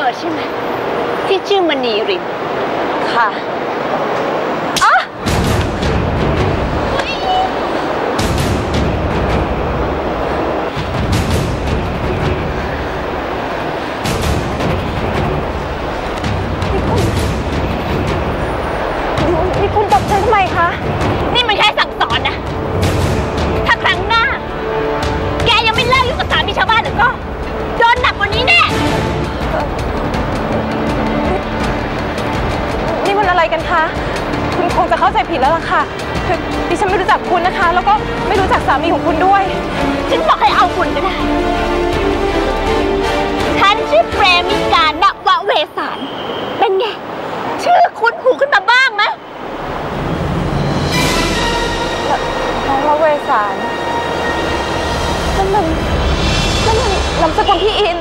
อใช่ไหมที่ชื่อมณีรินค่ะอ๋อนี่คุณตบฉันทำไมคะ อะไรกันคะ คุณคงจะเข้าใจผิดแล้วล่ะค่ะ คือดิฉันไม่รู้จักคุณนะคะ แล้วก็ไม่รู้จักสามีของคุณด้วย ฉันบอกให้เอาคุณก็ได้ ฉันชื่อเปรมิกาณวเวสารเป็นไง ชื่อคุ้นหูขึ้นมาบ้างไหมน้องละเวสารนั่นมันนั่นมันนามสกุลพี่อิน